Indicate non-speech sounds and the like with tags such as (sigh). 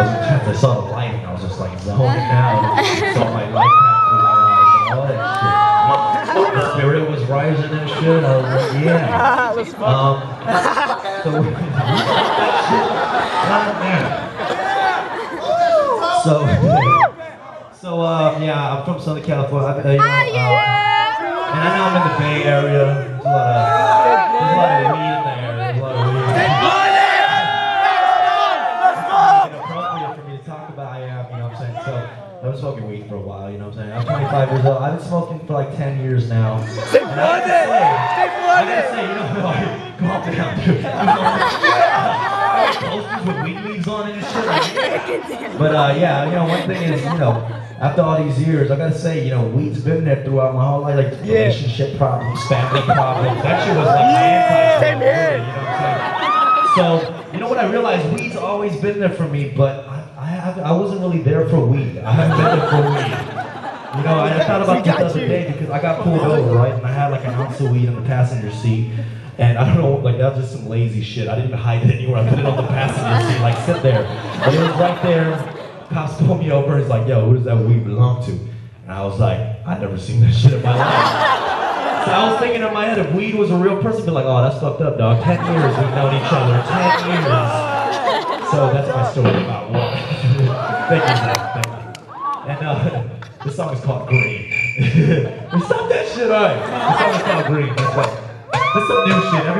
was intense. I saw the light and I was just like zoning out. Saw my light pass through my eyes and all that shit. The spirit was rising and shit. I was like, yeah. (laughs) That was fun. Um, (laughs) so, God damn. So, (laughs) so uh, yeah, I'm from Southern California. I, uh, you know, uh, and I know I'm in the Bay Area. I am, you know what I'm saying? So, I've been smoking weed for a while, you know what I'm saying? I'm 25 years old. I've been smoking for like 10 years now. I gotta flooded. I gotta say, you know, (laughs) like, calm down, dude. (laughs) Posters with weed leaves on and shit. Like, but uh, yeah, you know, one thing is, you know, after all these years, I gotta say, you know, weed's been there throughout my whole life, like Yeah. relationship problems, family problems. That shit was like my anti Same here. You know what I'm saying? So, you know what I realized? Weed's always been there for me, but I, I, have, I wasn't really there for weed. I haven't been there for weed. You know, I thought about this the other day because I got pulled over, right? And I had like an ounce of weed in the passenger seat. And I don't know, like that was just some lazy shit. I didn't even hide it anywhere. I put it on the passenger seat, like sit there. But it was right there. Cops pulled me over. He's like, yo, who does that weed belong to? And I was like, I never seen that shit in my life. So I was thinking in my head, if weed was a real person, I'd be like, oh, that's fucked up, dog. Ten years we've known each other. Ten years. So that's my story about what. Thank you, man. Thank you. And uh, (laughs) this song is called Green. (laughs) We Stop that shit, alright. This song is called Green. That's right. Some new shit. Everybody.